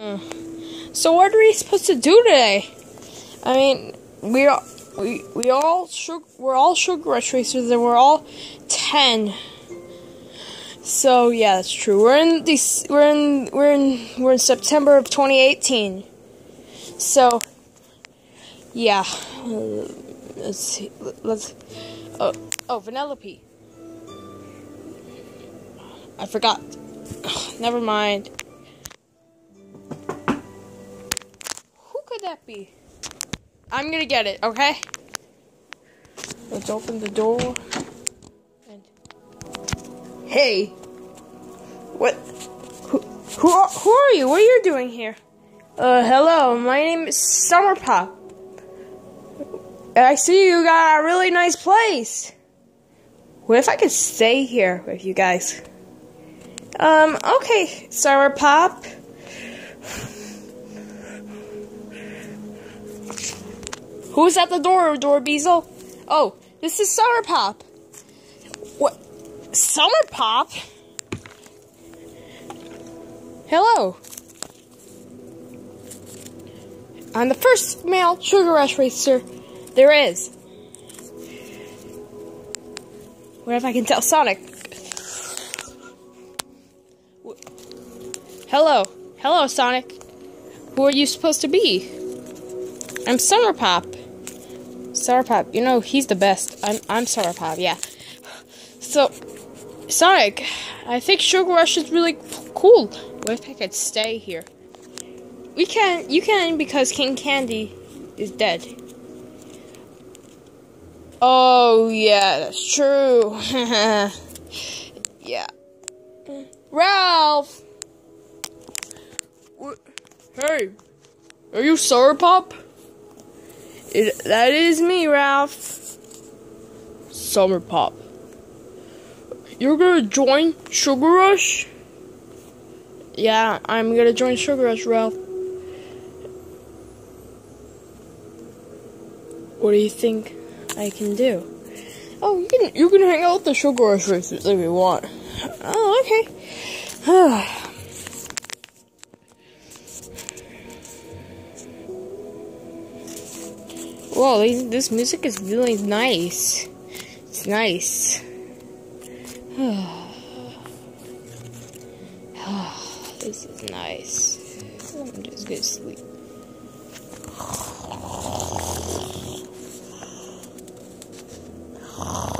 So what are we supposed to do today? I mean, we are we we all sugar, we're all sugar rush racers and we're all ten. So yeah, that's true. We're in this we're in we're in we're in September of 2018. So yeah, let's see. Let's oh oh Vanellope. I forgot. Never mind. That be? I'm gonna get it, okay? Let's open the door. And hey, what? Who, who, are, who are you? What are you doing here? Uh, hello. My name is Summerpop. I see you got a really nice place. What if I could stay here with you guys? Um, okay, Summerpop. Who's at the door, Adorabeezle? Oh, this is Summerpop. What? Summerpop? Hello. I'm the first male Sugar Rush racer there is. What if I can tell Sonic? Hello. Hello, Sonic. Who are you supposed to be? I'm Summerpop. Summerpop, you know, he's the best. I'm, I'm Summerpop, yeah. So, Sonic, I think Sugar Rush is really cool. What if I could stay here? We can, you can because King Candy is dead. Oh, yeah, that's true. yeah. Ralph! Hey, are you Sour Pop? It, that is me, Ralph. Summerpop. You're gonna join Sugar Rush? Yeah, I'm gonna join Sugar Rush, Ralph. What do you think I can do? Oh, you can you can hang out with the Sugar Rush racers if you want. Oh, okay. Whoa, this music is really nice. It's nice. this is nice. I'm just gonna sleep. Oh.